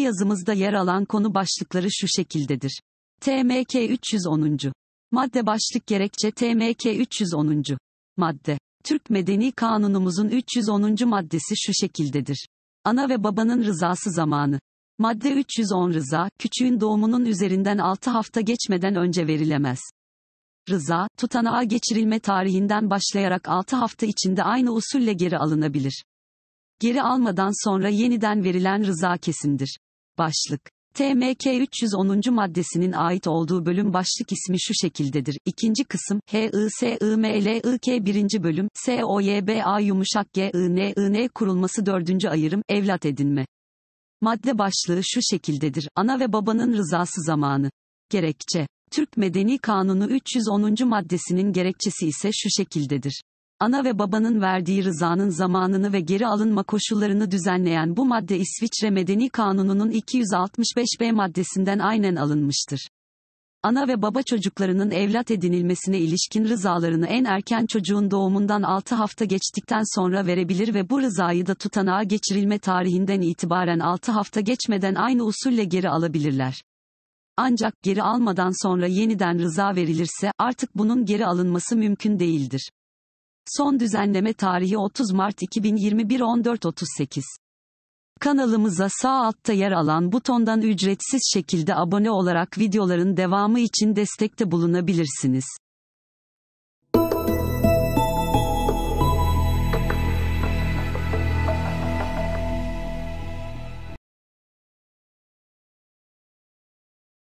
yazımızda yer alan konu başlıkları şu şekildedir. TMK 310. Madde başlık gerekçe TMK 310. Madde. Türk Medeni Kanunumuzun 310. maddesi şu şekildedir. Ana ve babanın rızası zamanı. Madde 310 rıza, küçüğün doğumunun üzerinden 6 hafta geçmeden önce verilemez. Rıza, tutanağa geçirilme tarihinden başlayarak 6 hafta içinde aynı usulle geri alınabilir. Geri almadan sonra yeniden verilen rıza kesindir. Başlık. TMK 310. maddesinin ait olduğu bölüm başlık ismi şu şekildedir. İkinci kısım, HISIMLIK 1. bölüm, SOYBA yumuşak GININ kurulması 4. ayırım, evlat edinme. Madde başlığı şu şekildedir. Ana ve babanın rızası zamanı. Gerekçe. Türk Medeni Kanunu 310. maddesinin gerekçesi ise şu şekildedir. Ana ve babanın verdiği rızanın zamanını ve geri alınma koşullarını düzenleyen bu madde İsviçre Medeni Kanunu'nun 265b maddesinden aynen alınmıştır. Ana ve baba çocuklarının evlat edinilmesine ilişkin rızalarını en erken çocuğun doğumundan 6 hafta geçtikten sonra verebilir ve bu rızayı da tutanağa geçirilme tarihinden itibaren 6 hafta geçmeden aynı usulle geri alabilirler. Ancak geri almadan sonra yeniden rıza verilirse artık bunun geri alınması mümkün değildir. Son düzenleme tarihi 30 Mart 2021 14.38. Kanalımıza sağ altta yer alan butondan ücretsiz şekilde abone olarak videoların devamı için destekte bulunabilirsiniz.